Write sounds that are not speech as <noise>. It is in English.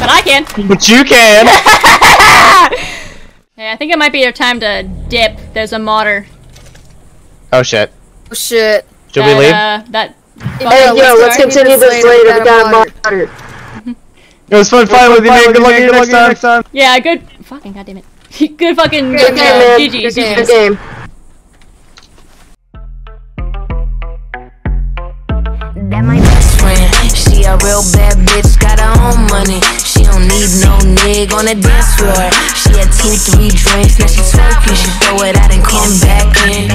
But I can. But you can! <laughs> Hey, I think it might be your time to dip. There's a modder. oh shit. Oh shit. Should we leave? Uh, that. Hey, yo, let's start. continue this later. We got Water. water. <laughs> It was fun fighting with you, man. Good luck to you next time. Yeah, good. Fucking goddamn it. <laughs> good fucking. Good uh, game, man. GG's. Good Good game. That my best friend. She a real bad bitch, got her own money. Don't need no nig on the dance floor. She had two, three drinks, now she twerking. She throw it out and come back in.